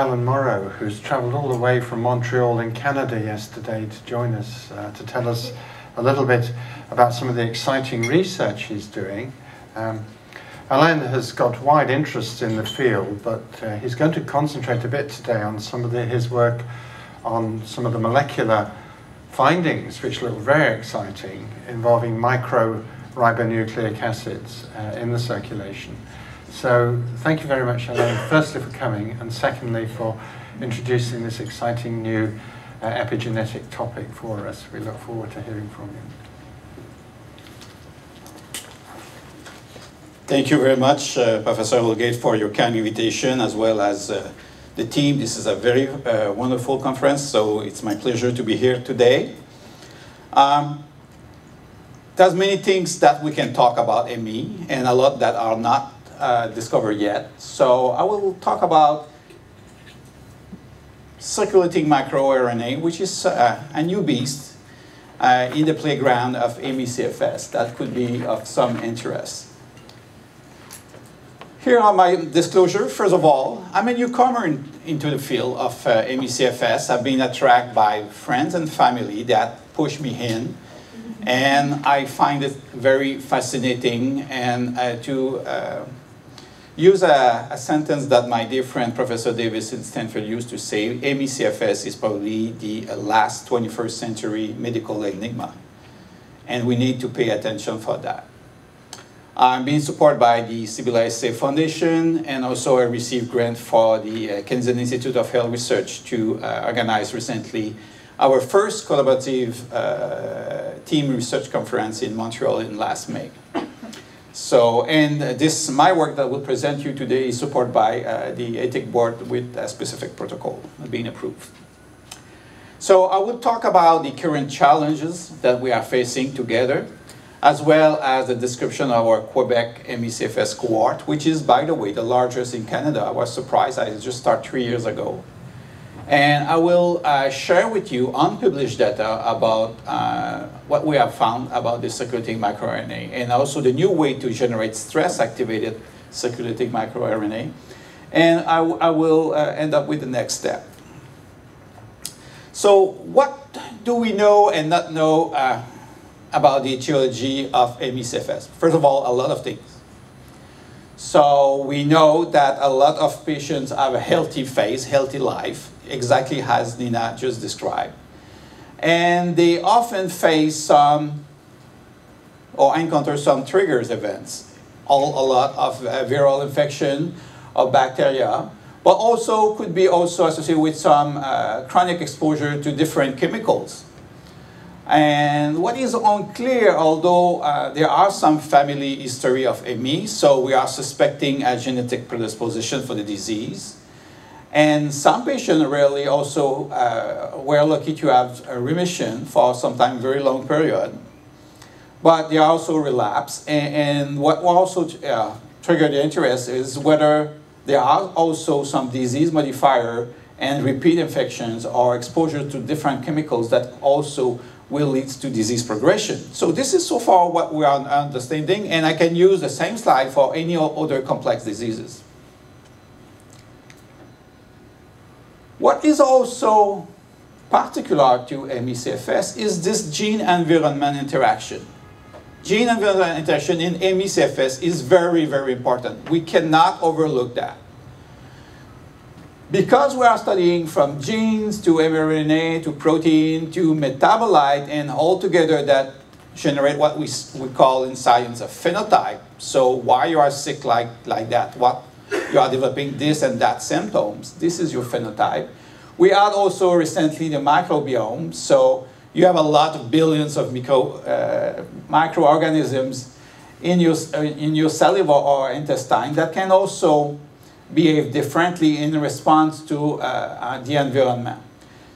Alain Moreau, who's travelled all the way from Montreal in Canada yesterday to join us uh, to tell us a little bit about some of the exciting research he's doing. Um, Alain has got wide interests in the field, but uh, he's going to concentrate a bit today on some of the, his work on some of the molecular findings, which look very exciting, involving micro-ribonucleic acids uh, in the circulation. So thank you very much, Alain, firstly for coming, and secondly for introducing this exciting new uh, epigenetic topic for us. We look forward to hearing from you. Thank you very much, uh, Professor Holgate, for your kind invitation, as well as uh, the team. This is a very uh, wonderful conference, so it's my pleasure to be here today. Um, there's many things that we can talk about ME, and a lot that are not uh, discovered yet. So I will talk about circulating microRNA, which is uh, a new beast uh, in the playground of ME-CFS that could be of some interest. Here are my disclosure. First of all, I'm a newcomer in, into the field of uh, ME-CFS. I've been attracted by friends and family that pushed me in. And I find it very fascinating and uh, to uh, use a, a, sentence that my dear friend Professor Davis in Stanford used to say, ME-CFS is probably the last 21st century medical enigma. And we need to pay attention for that. I'm being supported by the CBLISA Foundation, and also I received grant for the uh, Canadian Institute of Health Research to uh, organize recently our first collaborative uh, team research conference in Montreal in last May. So, and this, my work that will present you today is supported by uh, the ethic board with a specific protocol being approved. So I will talk about the current challenges that we are facing together, as well as the description of our Quebec ME-CFS cohort, which is, by the way, the largest in Canada. I was surprised, I just started three years ago. And I will uh, share with you unpublished data about uh, what we have found about the circulating microRNA and also the new way to generate stress-activated circulating microRNA. And I, I will uh, end up with the next step. So what do we know and not know uh, about the etiology of ME-CFS? First of all, a lot of things. So we know that a lot of patients have a healthy face, healthy life, exactly as Nina just described. And they often face some or encounter some triggers events, all, a lot of uh, viral infection of bacteria, but also could be also associated with some uh, chronic exposure to different chemicals. And what is unclear, although uh, there are some family history of ME, so we are suspecting a genetic predisposition for the disease. And some patients really also uh, were lucky to have a remission for sometimes very long period. But they also relapse. And, and what also uh, triggered the interest is whether there are also some disease modifier and repeat infections or exposure to different chemicals that also will lead to disease progression. So this is so far what we are understanding, and I can use the same slide for any other complex diseases. What is also particular to ME-CFS is this gene-environment interaction. Gene-environment interaction in ME-CFS is very, very important. We cannot overlook that. Because we are studying from genes to mRNA to protein to metabolite and all together that generate what we, we call in science a phenotype. So why you are sick like, like that, what you are developing this and that symptoms. This is your phenotype. We add also recently the microbiome. So you have a lot of billions of micro, uh, microorganisms in your, in your saliva or intestine that can also behave differently in response to uh, the environment.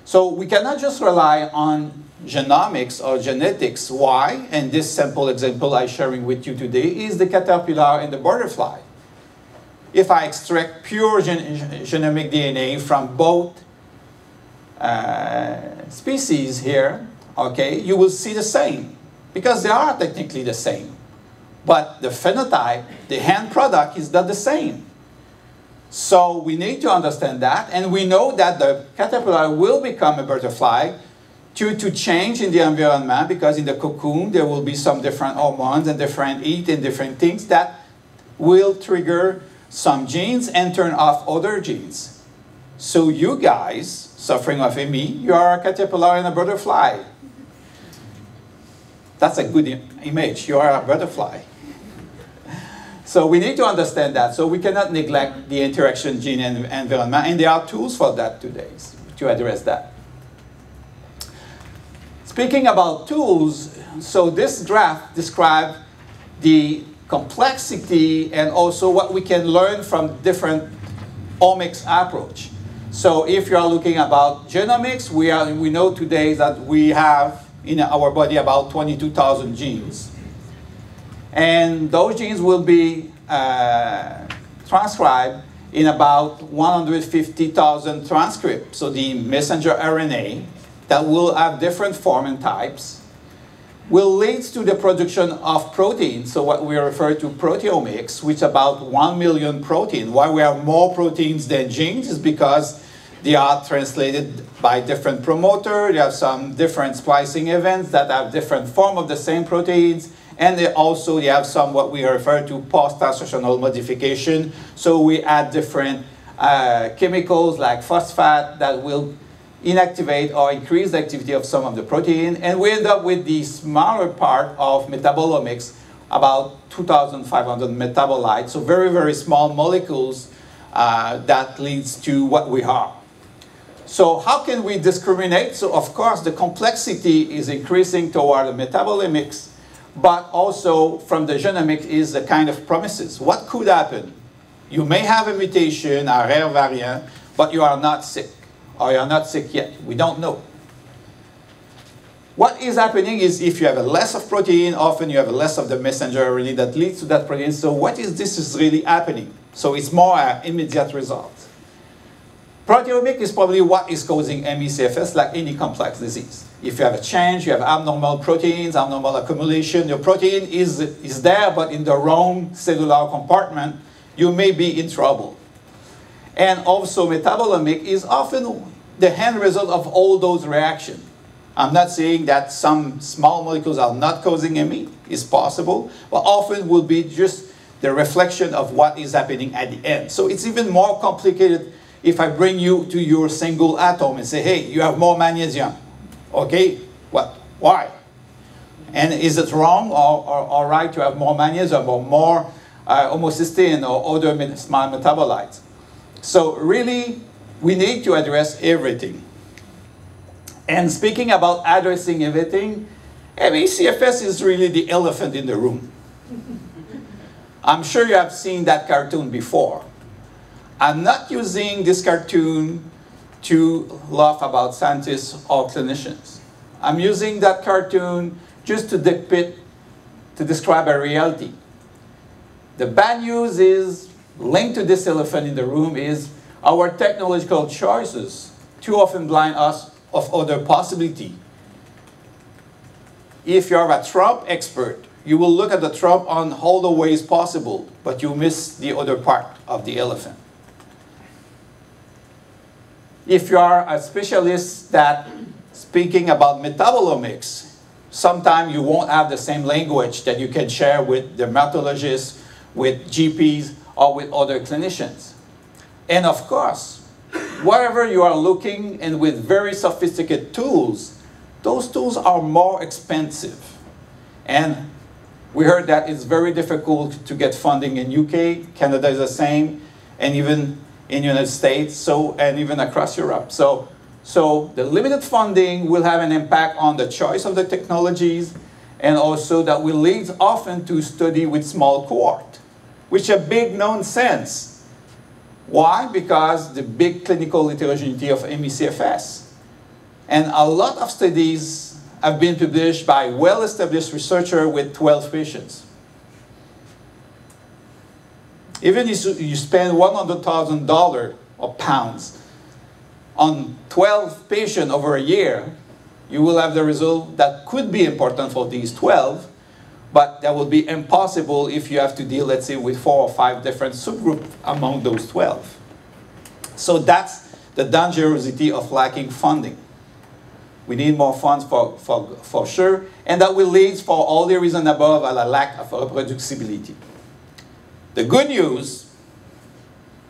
So we cannot just rely on genomics or genetics. Why? And this simple example I'm sharing with you today is the caterpillar and the butterfly if I extract pure gen genomic DNA from both uh, species here, okay, you will see the same because they are technically the same. But the phenotype, the end product is not the same. So we need to understand that, and we know that the caterpillar will become a butterfly due to change in the environment because in the cocoon there will be some different hormones and different heat and different things that will trigger some genes and turn off other genes. So you guys, suffering of ME, you are a caterpillar and a butterfly. That's a good image. You are a butterfly. So we need to understand that. So we cannot neglect the interaction gene and environment, and there are tools for that today to address that. Speaking about tools, so this graph describes the complexity and also what we can learn from different omics approach. So if you are looking about genomics, we, are, we know today that we have in our body about 22,000 genes. And those genes will be uh, transcribed in about 150,000 transcripts, so the messenger RNA, that will have different form and types, will lead to the production of protein, so what we refer to proteomics, which about 1 million protein. Why we have more proteins than genes is because they are translated by different promoter, they have some different splicing events that have different form of the same proteins, and they also they have some what we refer to post-translational modification. So we add different uh, chemicals like phosphate that will inactivate or increase the activity of some of the protein, and we end up with the smaller part of metabolomics, about 2,500 metabolites, so very, very small molecules uh, that leads to what we are. So how can we discriminate? So of course the complexity is increasing toward the metabolomics, but also from the genomics is the kind of promises. What could happen? You may have a mutation, a rare variant, but you are not sick or you're not sick yet. We don't know. What is happening is if you have a less of protein, often you have a less of the messenger RNA that leads to that protein. So what is this is really happening? So it's more an immediate result. Proteomic is probably what is causing ME/CFS like any complex disease. If you have a change, you have abnormal proteins, abnormal accumulation, your protein is, is there but in the wrong cellular compartment, you may be in trouble. And also metabolomic is often the end result of all those reactions. I'm not saying that some small molecules are not causing ME, it's possible, but often will be just the reflection of what is happening at the end. So it's even more complicated if I bring you to your single atom and say, hey, you have more magnesium. Okay, what? Why? And is it wrong or, or, or right to have more magnesium or more uh, homocysteine or other small metabolites? So really, we need to address everything. And speaking about addressing everything, ME/CFS is really the elephant in the room. I'm sure you have seen that cartoon before. I'm not using this cartoon to laugh about scientists or clinicians. I'm using that cartoon just to depict, to describe a reality. The bad news is, linked to this elephant in the room is our technological choices too often blind us of other possibility. If you're a Trump expert, you will look at the Trump on all the ways possible, but you miss the other part of the elephant. If you are a specialist that speaking about metabolomics, sometimes you won't have the same language that you can share with dermatologists, with GPs, or with other clinicians. And of course, wherever you are looking and with very sophisticated tools, those tools are more expensive. And we heard that it's very difficult to get funding in UK, Canada is the same, and even in the United States, so and even across Europe. So, so the limited funding will have an impact on the choice of the technologies, and also that will lead often to study with small cohort, which a big nonsense why? Because the big clinical heterogeneity of ME/CFS. And a lot of studies have been published by well-established researchers with 12 patients. Even if you spend $100,000 or pounds on 12 patients over a year, you will have the result that could be important for these 12, but that will be impossible if you have to deal, let's say, with four or five different subgroups among those 12. So that's the dangerosity of lacking funding. We need more funds for, for, for sure, and that will lead for all the reasons above a lack of reproducibility. The good news,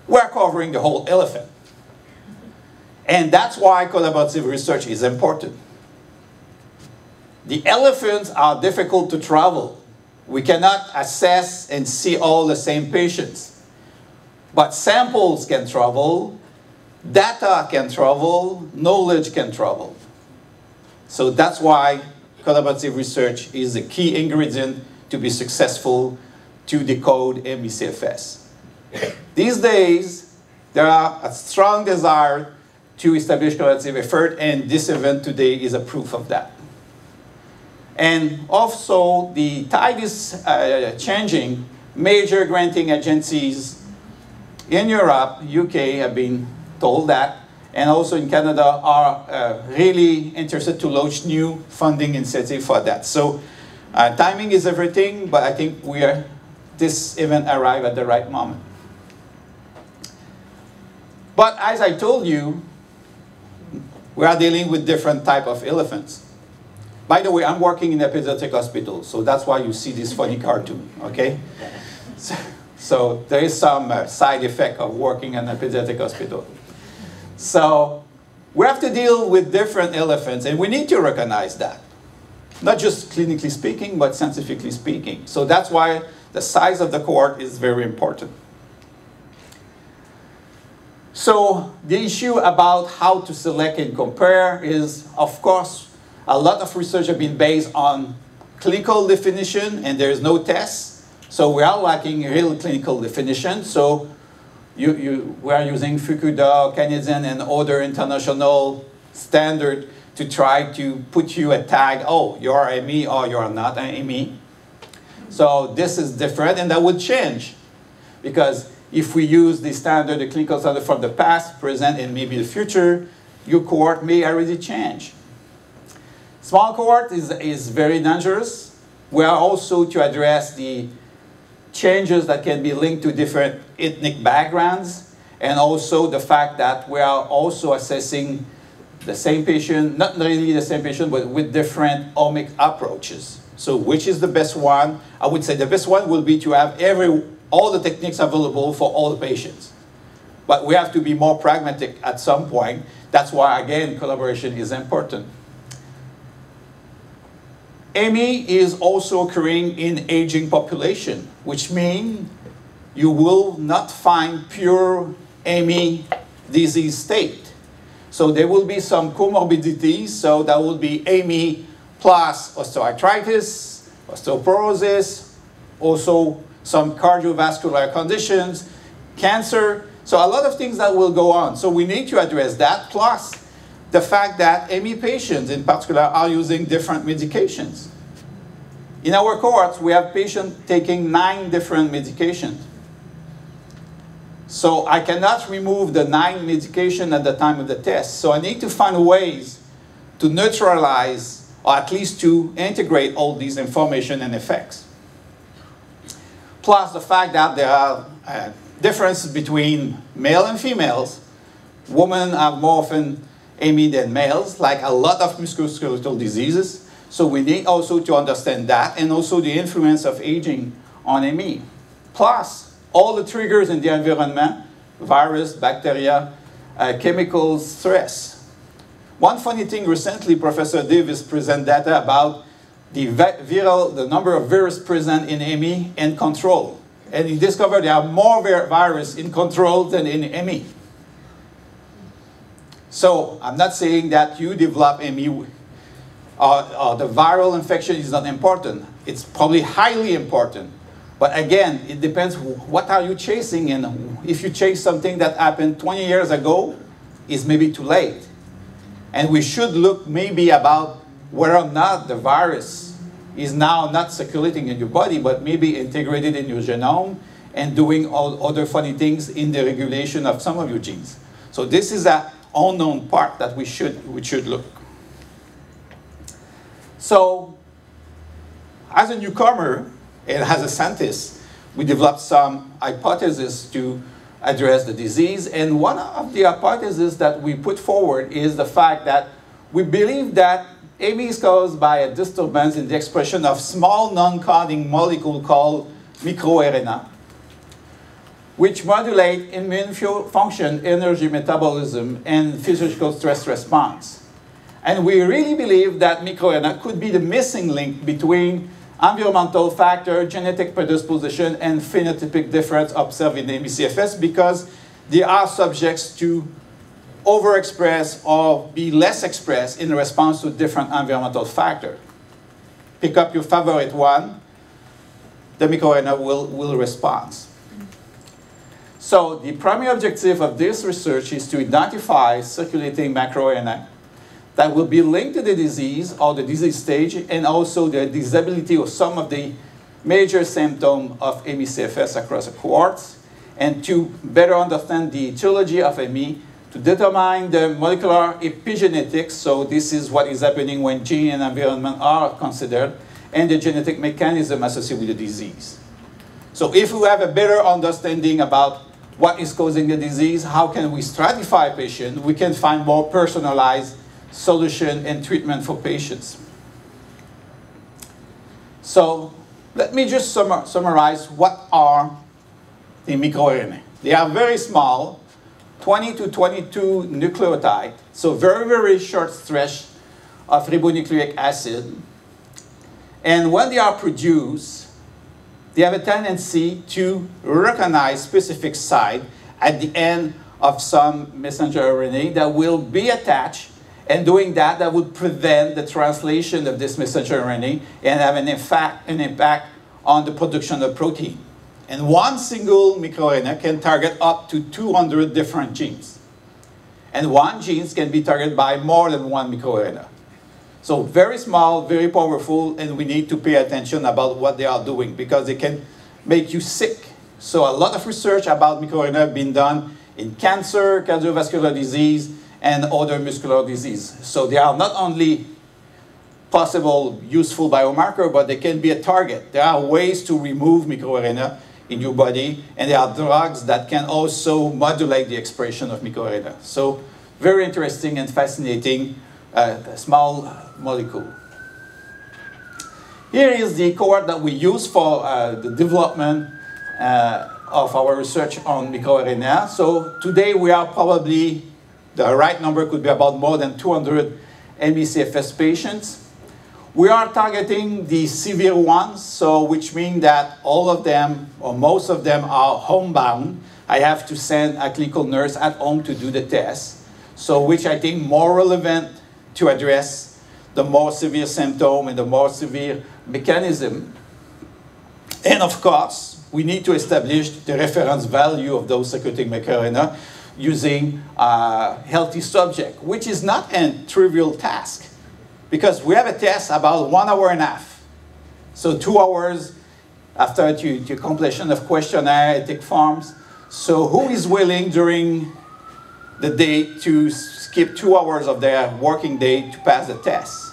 we're covering the whole elephant. And that's why collaborative research is important. The elephants are difficult to travel. We cannot assess and see all the same patients. But samples can travel, data can travel, knowledge can travel. So that's why collaborative research is a key ingredient to be successful to decode ME/CFS. These days, there are a strong desire to establish collaborative effort, and this event today is a proof of that. And also, the tide is uh, changing. Major granting agencies in Europe, UK, have been told that and also in Canada are uh, really interested to launch new funding initiative for that. So uh, timing is everything, but I think we are, this event arrived at the right moment. But as I told you, we are dealing with different type of elephants. By the way, I'm working in a pediatric hospital, so that's why you see this funny cartoon, okay? So, so there is some uh, side effect of working in a pediatric hospital. So we have to deal with different elephants, and we need to recognize that. Not just clinically speaking, but scientifically speaking. So that's why the size of the cohort is very important. So the issue about how to select and compare is, of course, a lot of research have been based on clinical definition, and there is no test. So we are lacking real clinical definition. So you, you, we are using Fukuda, Canadian, and other international standard to try to put you a tag, oh, you're a ME or you're not a ME. So this is different, and that would change. Because if we use the standard, the clinical standard from the past, present, and maybe the future, your cohort may already change. Small cohort is, is very dangerous. We are also to address the changes that can be linked to different ethnic backgrounds, and also the fact that we are also assessing the same patient, not really the same patient, but with different omic approaches. So which is the best one? I would say the best one will be to have every, all the techniques available for all the patients. But we have to be more pragmatic at some point. That's why, again, collaboration is important. ME is also occurring in aging population, which means you will not find pure ME disease state. So there will be some comorbidities, so that will be ME plus osteoarthritis, osteoporosis, also some cardiovascular conditions, cancer, so a lot of things that will go on. So we need to address that, plus the fact that ME patients in particular are using different medications. In our cohorts, we have patients taking nine different medications. So I cannot remove the nine medication at the time of the test. So I need to find ways to neutralize or at least to integrate all these information and effects. Plus the fact that there are uh, differences between male and females. Women have more often ME than males, like a lot of musculoskeletal diseases. So we need also to understand that and also the influence of aging on ME. Plus, all the triggers in the environment, virus, bacteria, uh, chemicals, stress. One funny thing recently, Professor Davis presented data about the viral, the number of virus present in ME and control. And he discovered there are more virus in control than in ME. So I'm not saying that you develop ME, uh, uh, the viral infection is not important. It's probably highly important. But again, it depends what are you chasing and if you chase something that happened 20 years ago, is maybe too late. And we should look maybe about whether or not the virus is now not circulating in your body, but maybe integrated in your genome and doing all other funny things in the regulation of some of your genes. So this is an unknown part that we should, we should look. So as a newcomer, and as a scientist, we developed some hypotheses to address the disease. And one of the hypotheses that we put forward is the fact that we believe that AME is caused by a disturbance in the expression of small non-coding molecule called microRNA, which modulate immune function, energy metabolism, and physiological stress response. And we really believe that microRNA could be the missing link between environmental factor, genetic predisposition, and phenotypic difference observed in ME/CFS because they are subjects to overexpress or be less expressed in response to different environmental factors. Pick up your favorite one, the microRNA will, will respond. So the primary objective of this research is to identify circulating microRNA that will be linked to the disease or the disease stage and also the disability of some of the major symptoms of ME/CFS across the cohorts and to better understand the etiology of ME to determine the molecular epigenetics, so this is what is happening when gene and environment are considered, and the genetic mechanism associated with the disease. So if we have a better understanding about what is causing the disease, how can we stratify patients, we can find more personalized solution and treatment for patients. So let me just summa summarize what are the microRNA. They are very small, 20 to 22 nucleotide, so very, very short stretch of ribonucleic acid. And when they are produced, they have a tendency to recognize specific site at the end of some messenger RNA that will be attached and doing that, that would prevent the translation of this messenger RNA and have an, effect, an impact on the production of protein. And one single microRNA can target up to 200 different genes. And one gene can be targeted by more than one microRNA. So very small, very powerful, and we need to pay attention about what they are doing because they can make you sick. So a lot of research about microRNA been done in cancer, cardiovascular disease, and other muscular disease. So they are not only possible useful biomarker, but they can be a target. There are ways to remove microRNA in your body, and there are drugs that can also modulate the expression of microRNA. So very interesting and fascinating uh, small molecule. Here is the cohort that we use for uh, the development uh, of our research on microRNA. So today we are probably the right number could be about more than 200 ME/CFS patients. We are targeting the severe ones, so which means that all of them, or most of them, are homebound. I have to send a clinical nurse at home to do the test. So which I think more relevant to address the more severe symptom and the more severe mechanism. And of course, we need to establish the reference value of those circulating microRNA using a healthy subject, which is not a trivial task because we have a test about one hour and a half. So two hours after your completion of questionnaire, takes forms. So who is willing during the day to skip two hours of their working day to pass the test?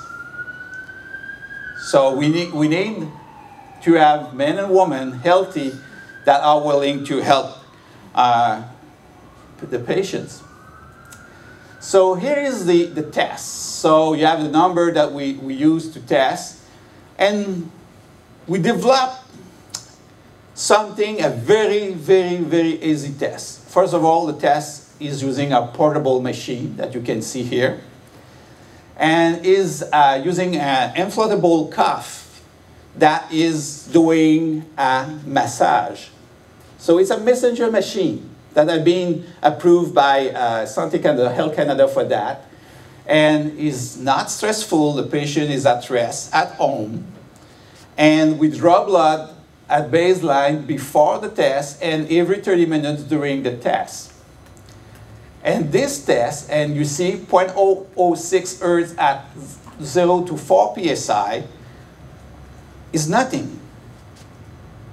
So we need, we need to have men and women healthy that are willing to help uh, the patients. So here is the, the test. So you have the number that we, we use to test. And we developed something, a very, very, very easy test. First of all, the test is using a portable machine that you can see here. And is uh, using an inflatable cuff that is doing a massage. So it's a messenger machine that have been approved by uh, Santé Canada, Health Canada for that, and is not stressful. The patient is at rest at home, and we draw blood at baseline before the test and every 30 minutes during the test. And this test, and you see 0.006 Hertz at 0 to 4 psi, is nothing.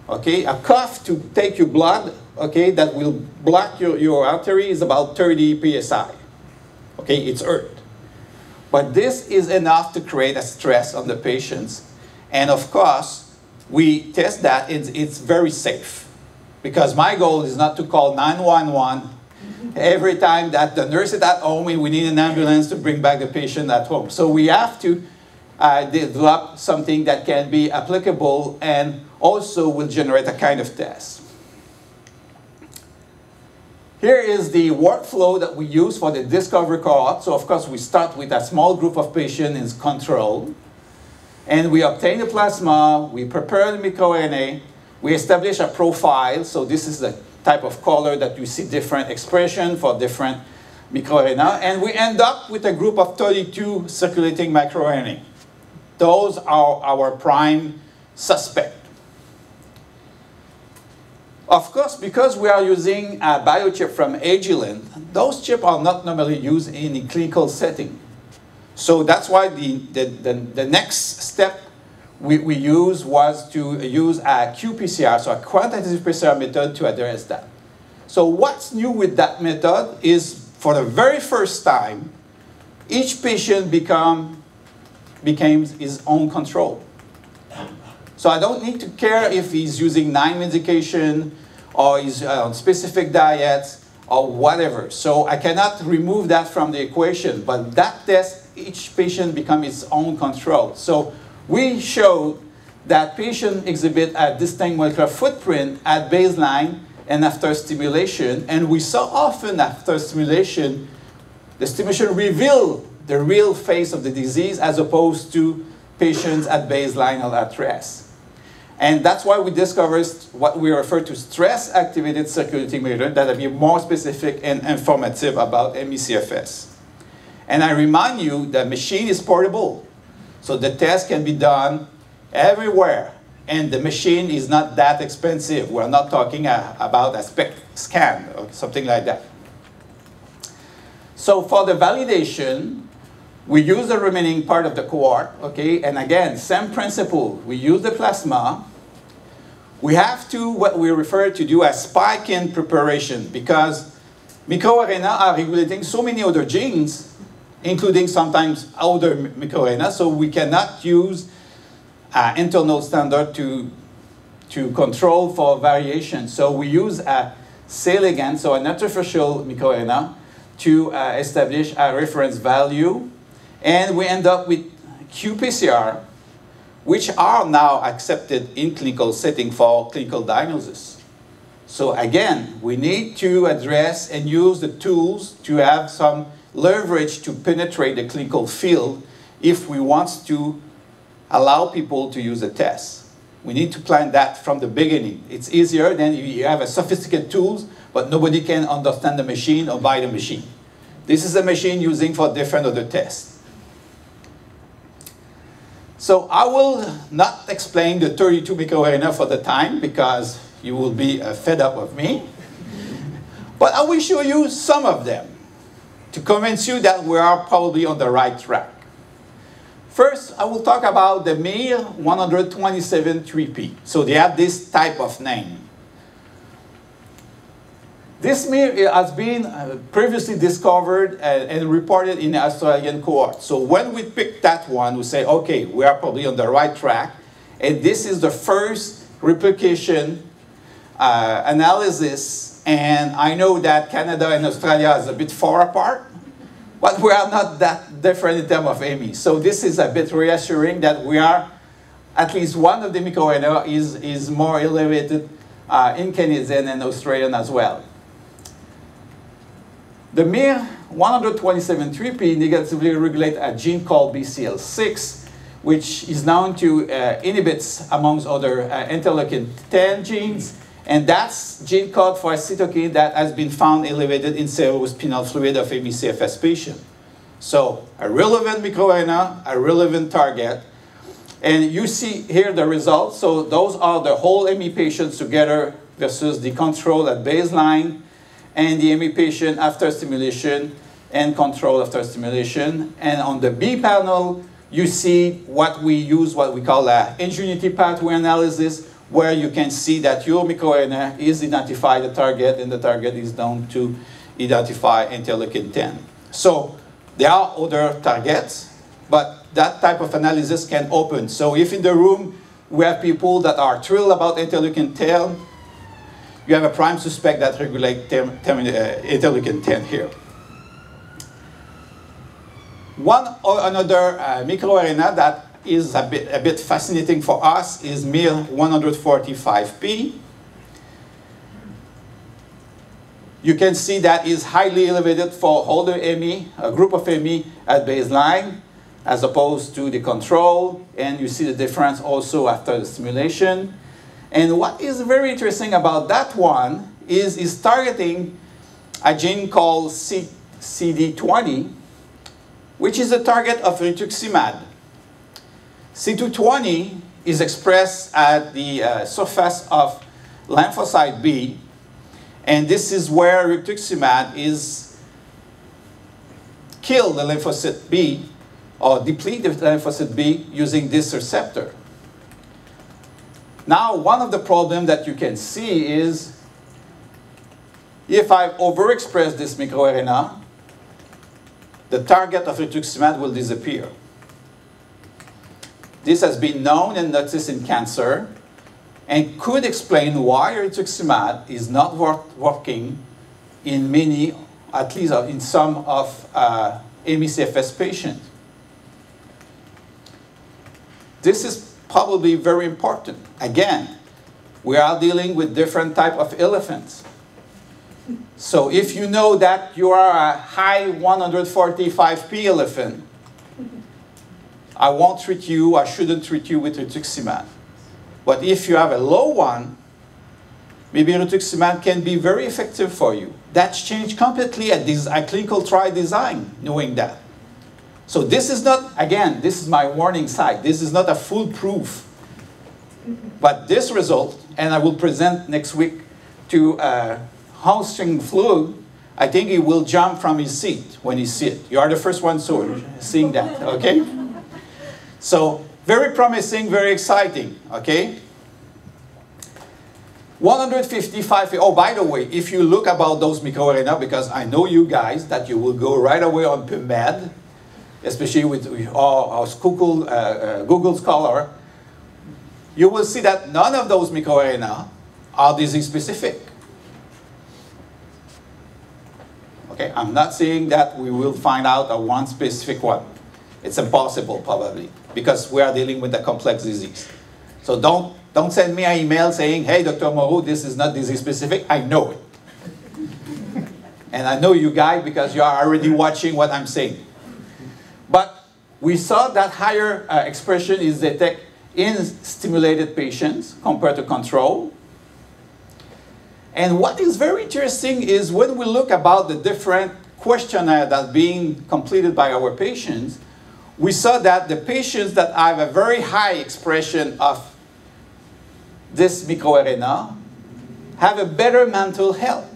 Okay, a cuff to take your blood okay, that will block your, your artery is about 30 psi. Okay, it's earth. But this is enough to create a stress on the patients. And of course, we test that, it's, it's very safe. Because my goal is not to call 911 every time that the nurse is at home we need an ambulance to bring back the patient at home. So we have to uh, develop something that can be applicable and also will generate a kind of test. Here is the workflow that we use for the discovery cohort. So of course we start with a small group of patients in control. And we obtain the plasma, we prepare the microRNA, we establish a profile. So this is the type of color that you see different expression for different microRNA. And we end up with a group of 32 circulating microRNA. Those are our prime suspect. Of course, because we are using a biochip from Agilent, those chips are not normally used in a clinical setting. So that's why the, the, the, the next step we, we used was to use a qPCR, so a quantitative PCR method to address that. So what's new with that method is for the very first time, each patient become, became his own control. So I don't need to care if he's using nine medication or he's uh, on specific diets or whatever. So I cannot remove that from the equation, but that test, each patient becomes its own control. So we showed that patients exhibit a distinct molecular footprint at baseline and after stimulation, and we saw often after stimulation, the stimulation revealed the real face of the disease as opposed to patients at baseline or at rest. And that's why we discovered what we refer to stress-activated circulating meter that will be more specific and informative about ME/CFS. And I remind you that machine is portable. So the test can be done everywhere. And the machine is not that expensive. We're not talking a, about a spec scan or something like that. So for the validation, we use the remaining part of the cohort, okay? And again, same principle. We use the plasma. We have to, what we refer to do as spike in preparation because microRNA are regulating so many other genes, including sometimes other microRNA, so we cannot use uh, internal standard to, to control for variation. So we use a C. elegans, so an artificial microRNA, to uh, establish a reference value and we end up with qPCR, which are now accepted in clinical setting for clinical diagnosis. So again, we need to address and use the tools to have some leverage to penetrate the clinical field if we want to allow people to use the test. We need to plan that from the beginning. It's easier than you have a sophisticated tools, but nobody can understand the machine or buy the machine. This is a machine using for different other tests. So I will not explain the 32 microRNA for the time because you will be uh, fed up of me. But I will show you some of them to convince you that we are probably on the right track. First, I will talk about the MIR 127 3P. So they have this type of name. This MIR has been uh, previously discovered and, and, reported in the Australian cohort. So when we pick that one, we say, okay, we are probably on the right track. And this is the first replication uh, analysis. And I know that Canada and Australia is a bit far apart, but we are not that different in terms of ME. So this is a bit reassuring that we are, at least one of the microRNA is, is more elevated uh, in Canadian and Australian as well. The MIR 127 3P negatively regulate a gene called BCL6, which is known to uh, inhibits, amongst other, uh, interleukin-10 genes, and that's gene code for a cytokine that has been found elevated in cerebrospinal fluid of ME/CFS patient. So a relevant microRNA, a relevant target, and you see here the results. So those are the whole ME patients together versus the control at baseline and the ME patient after stimulation and control after stimulation. And on the B panel, you see what we use, what we call a ingenuity pathway analysis, where you can see that your microRNA is identify the target and the target is known to identify interleukin-10. So there are other targets, but that type of analysis can open. So if in the room we have people that are thrilled about interleukin-10, you have a prime suspect that term, uh, interleukin 10 here. One or another uh, microRNA that is a bit, a bit fascinating for us is MIR145P. You can see that is highly elevated for older ME, a group of ME at baseline, as opposed to the control, and you see the difference also after the stimulation. And what is very interesting about that one is is targeting a gene called C CD20, which is the target of rituximab. CD20 is expressed at the uh, surface of lymphocyte B, and this is where rituximab is kill the lymphocyte B or deplete the lymphocyte B using this receptor. Now, one of the problems that you can see is if I overexpress this microRNA, the target of rituximab will disappear. This has been known and noticed in cancer and could explain why rituximab is not work working in many, at least in some of uh, ME/CFS patients. This is probably very important. Again, we are dealing with different type of elephants. So if you know that you are a high 145p elephant, I won't treat you, I shouldn't treat you with rituximab. But if you have a low one, maybe rituximab can be very effective for you. That's changed completely at this at clinical trial design, knowing that. So this is not, again, this is my warning side. This is not a foolproof. But this result, and I will present next week to uh, Hans Flu, I think he will jump from his seat when he see it. You are the first one so seeing that, okay? So very promising, very exciting, okay? 155, oh, by the way, if you look about those microRNA, because I know you guys that you will go right away on PubMed, especially with our, Google, uh, uh, Google Scholar, you will see that none of those microRNA are disease specific. Okay, I'm not saying that we will find out a one specific one. It's impossible probably because we are dealing with a complex disease. So don't, don't send me an email saying, hey, Dr. Moreau, this is not disease specific. I know it. and I know you guys because you are already watching what I'm saying. But we saw that higher uh, expression is detected in stimulated patients compared to control. And what is very interesting is when we look about the different questionnaire that being completed by our patients, we saw that the patients that have a very high expression of this microRNA have a better mental health.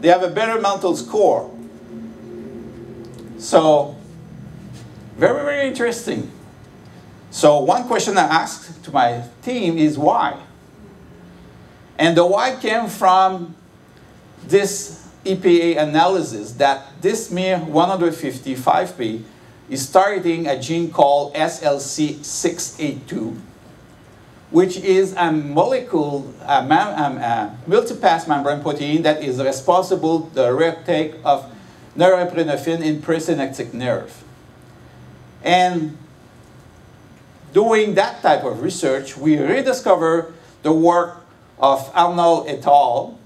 They have a better mental score. So very, very interesting. So one question I asked to my team is why? And the why came from this IPA analysis that this MIR155P is targeting a gene called SLC6A2, which is a molecule, a, um, a multipass membrane protein that is responsible the reuptake of norepinephrine in presynaptic nerve. And doing that type of research, we rediscover the work of Arnold et al.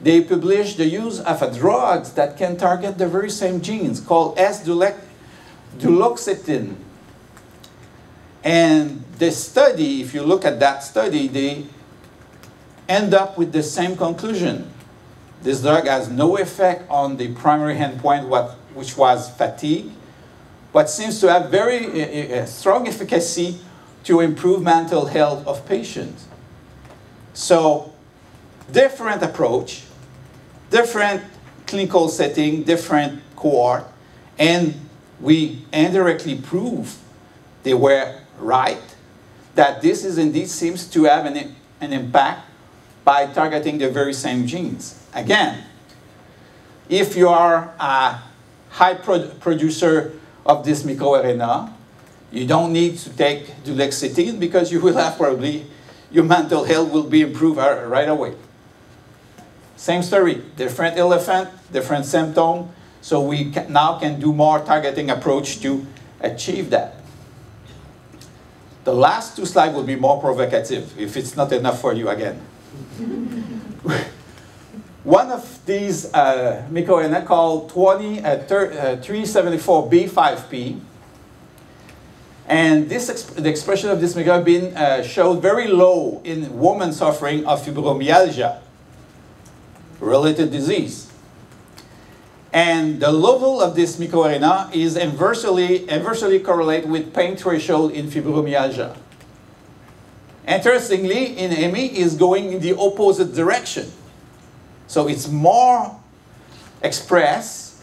They published the use of a drug that can target the very same genes called S-duloxetine. And the study, if you look at that study, they end up with the same conclusion. This drug has no effect on the primary endpoint, what, which was fatigue, but seems to have very uh, strong efficacy to improve mental health of patients. So, different approach, different clinical setting, different cohort, and we indirectly prove they were right, that this is indeed seems to have an, an impact by targeting the very same genes. Again, if you are a high pro producer of this microRNA. You don't need to take duloxetine because you will have probably, your mental health will be improved uh, right away. Same story, different elephant, different symptom. So we can, now can do more targeting approach to achieve that. The last two slides will be more provocative, if it's not enough for you again. One of these uh, microRNA called 20, uh, uh, 374B5P, and this exp the expression of this microRNA uh, showed very low in women suffering of fibromyalgia related disease. And the level of this microRNA is inversely, inversely correlate with pain threshold in fibromyalgia. Interestingly, in ME is going in the opposite direction. So it's more expressed.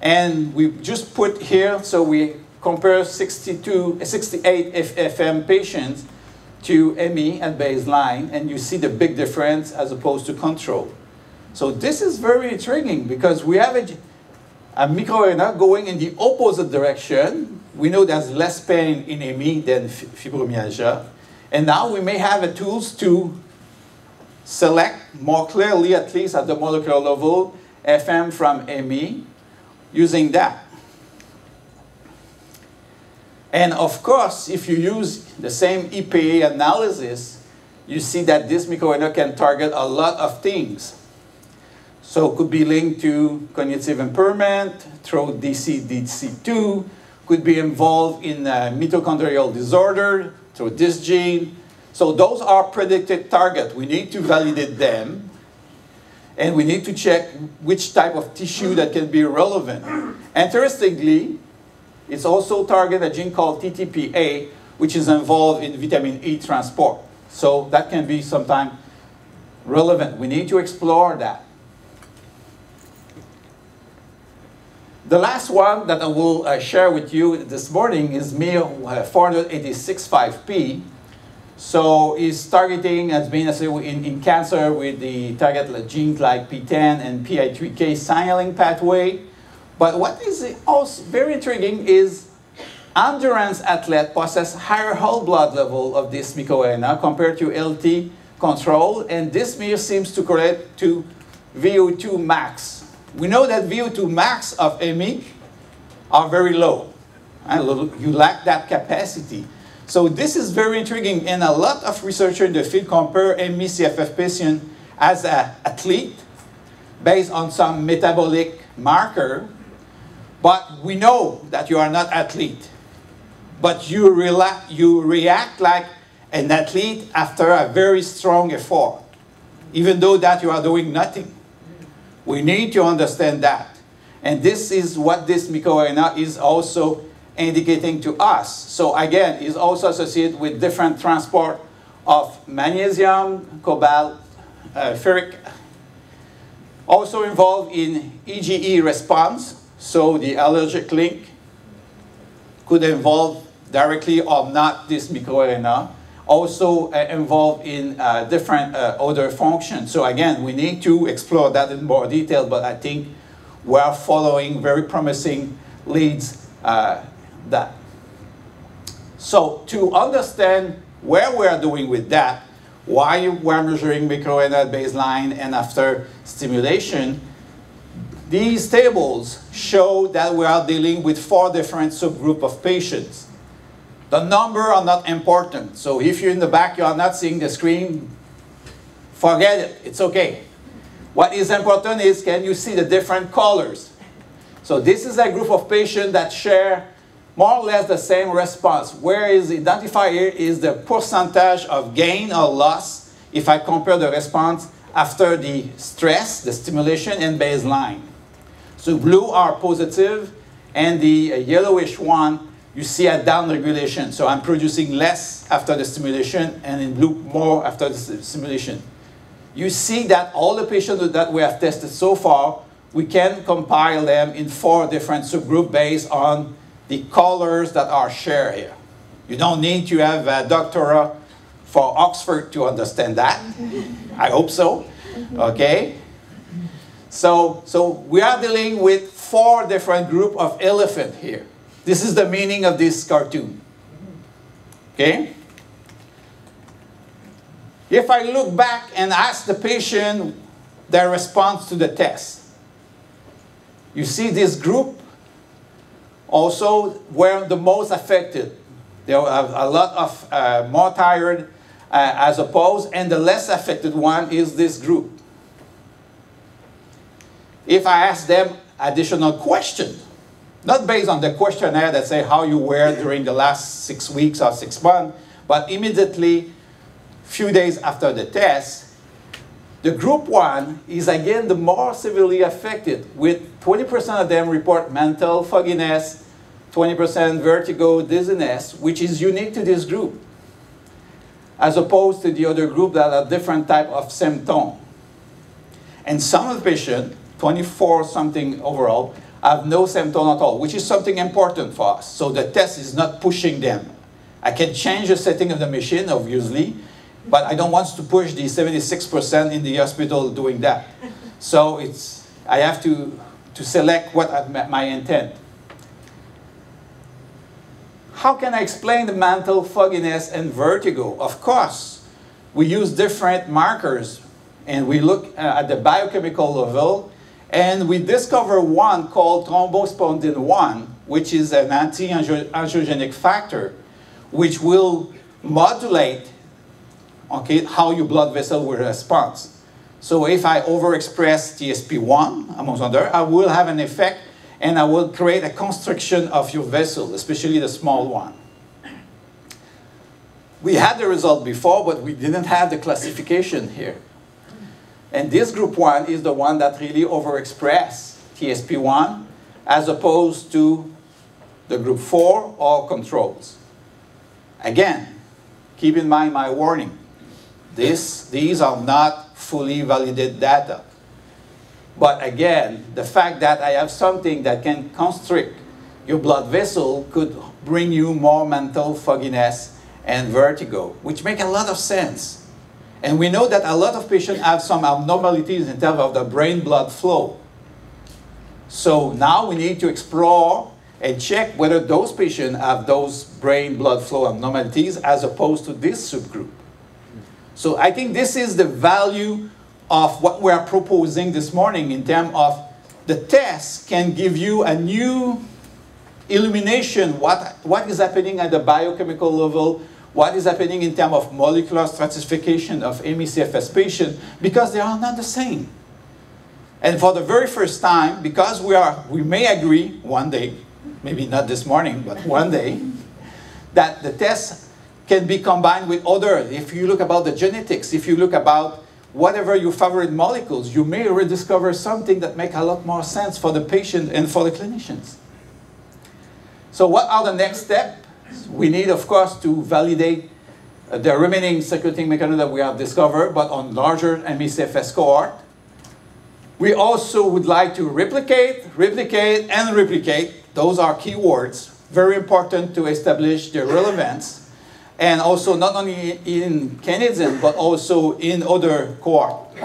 And we just put here, so we compare 62, 68 FFM patients to ME at baseline, and you see the big difference as opposed to control. So this is very intriguing because we have a, a microRNA going in the opposite direction. We know there's less pain in ME than fibromyalgia. And now we may have a tools to select more clearly, at least at the molecular level, FM from ME using that. And of course, if you use the same IPA analysis, you see that this microRNA can target a lot of things. So it could be linked to cognitive impairment through DC-DC2, could be involved in uh, mitochondrial disorder through this gene. So those are predicted targets. We need to validate them. And we need to check which type of tissue that can be relevant. Interestingly, it's also target a gene called TTPA, which is involved in vitamin E transport. So that can be sometimes relevant. We need to explore that. The last one that I will uh, share with you this morning is MIR 486-5P. So it's targeting, has been in, in cancer with the target genes like PTEN and PI3K signaling pathway. But what is also very intriguing is endurance athlete possess higher whole blood level of this microRNA compared to LT control, and this MIR seems to correlate to VO2 max we know that VO2 max of ME are very low. You lack that capacity. So this is very intriguing, and a lot of researchers in the field compare ME CFS patient as an athlete based on some metabolic marker, but we know that you are not athlete. But you, you react like an athlete after a very strong effort, even though that you are doing nothing. We need to understand that. And this is what this microRNA is also indicating to us. So again, is also associated with different transport of magnesium, cobalt, uh, ferric, also involved in IgE response. So the allergic link could involve directly or not this microRNA also uh, involved in uh, different uh, other functions. So again, we need to explore that in more detail, but I think we're following very promising leads uh, that. So to understand where we're doing with that, why we're measuring microRNA baseline and after stimulation, these tables show that we are dealing with four different subgroup of patients. The number are not important. So if you're in the back, you are not seeing the screen, forget it. It's okay. What is important is can you see the different colors? So this is a group of patients that share more or less the same response. Where is identified here is the percentage of gain or loss if I compare the response after the stress, the stimulation, and baseline. So blue are positive, and the yellowish one you see a down regulation. So I'm producing less after the stimulation and in blue more after the stimulation. You see that all the patients that we have tested so far, we can compile them in four different subgroups based on the colors that are shared here. You don't need to have a doctorate for Oxford to understand that. I hope so. Okay? So, so we are dealing with four different group of elephant here. This is the meaning of this cartoon. Okay? If I look back and ask the patient their response to the test. You see this group also were the most affected. They have a lot of uh, more tired uh, as opposed, and the less affected one is this group. If I ask them additional questions, not based on the questionnaire that say how you were during the last six weeks or six months, but immediately, few days after the test, the group one is again the more severely affected, with 20% of them report mental fogginess, 20% vertigo, dizziness, which is unique to this group, as opposed to the other group that are different type of symptom. And some of the patients, 24 something overall, have no symptom at all, which is something important for us. So the test is not pushing them. I can change the setting of the machine, obviously, but I don't want to push the 76% in the hospital doing that. So it's, I have to, to select what my intent. How can I explain the mental fogginess and vertigo? Of course, we use different markers and we look uh, at the biochemical level and we discover one called thrombospondin 1, which is an anti-angiogenic factor, which will modulate okay, how your blood vessel will respond. So if I overexpress TSP1, among other, I will have an effect and I will create a constriction of your vessel, especially the small one. We had the result before, but we didn't have the classification here. And this group 1 is the one that really overexpress TSP1 as opposed to the group 4 or controls. Again, keep in mind my warning. This, these are not fully validated data. But again, the fact that I have something that can constrict your blood vessel could bring you more mental fogginess and vertigo, which make a lot of sense. And we know that a lot of patients have some abnormalities in terms of the brain blood flow. So now we need to explore and check whether those patients have those brain blood flow abnormalities as opposed to this subgroup. So I think this is the value of what we are proposing this morning in terms of the test can give you a new illumination what, what is happening at the biochemical level, what is happening in terms of molecular stratification of ME/CFS patients, because they are not the same. And for the very first time, because we, are, we may agree one day, maybe not this morning, but one day, that the test can be combined with other. If you look about the genetics, if you look about whatever your favorite molecules, you may rediscover something that make a lot more sense for the patient and for the clinicians. So what are the next steps? We need, of course, to validate uh, the remaining circuiting mechanism that we have discovered, but on larger ME/CFS cohort. We also would like to replicate, replicate, and replicate. Those are keywords, very important to establish the relevance and also not only in Canadian, but also in other cohorts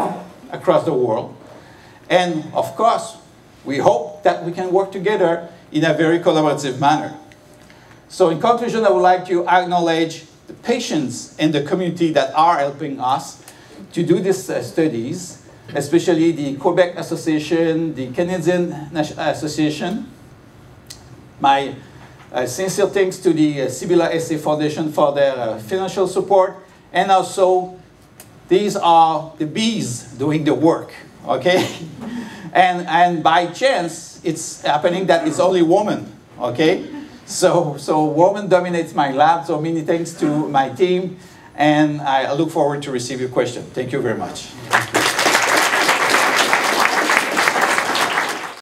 across the world. And of course, we hope that we can work together in a very collaborative manner. So in conclusion, I would like to acknowledge the patients and the community that are helping us to do these uh, studies, especially the Quebec Association, the Canadian Association, my uh, sincere thanks to the uh, Sibylla SA Foundation for their uh, financial support. And also, these are the bees doing the work, okay? and, and by chance, it's happening that it's only women, okay? So, so woman dominates my lab, so many thanks to my team. And I look forward to receive your question. Thank you very much.